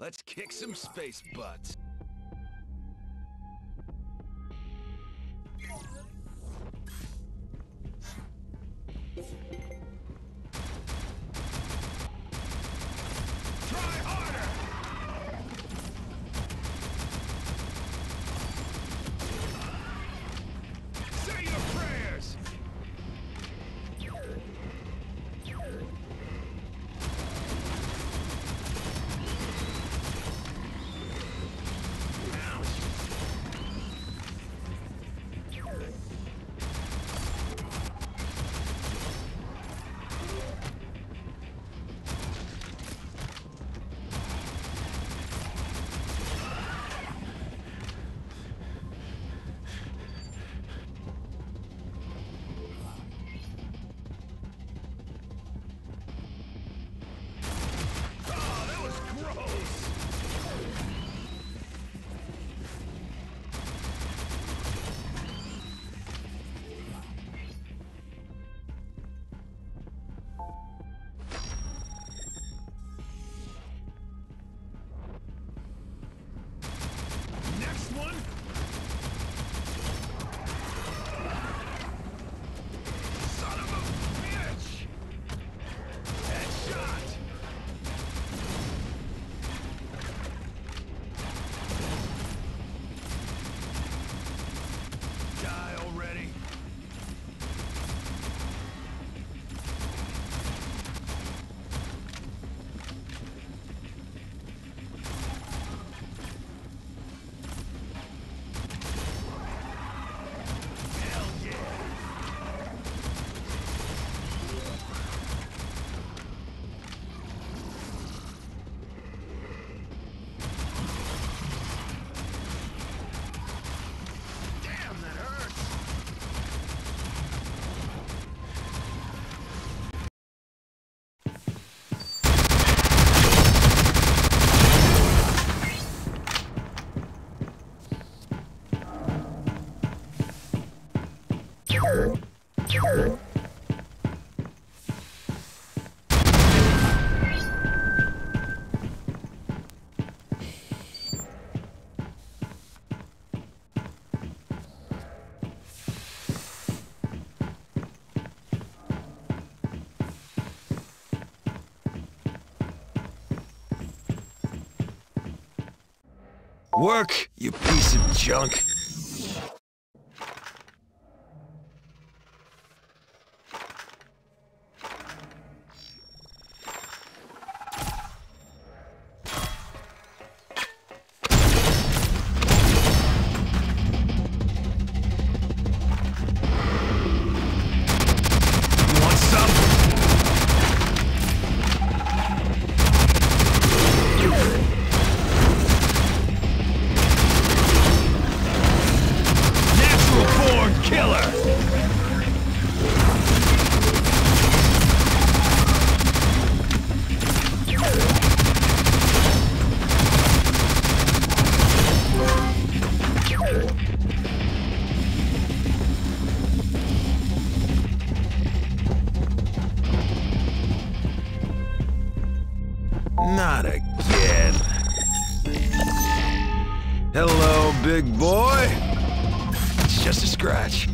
Let's kick some space butts. Work, you piece of junk. Hello, big boy. It's just a scratch.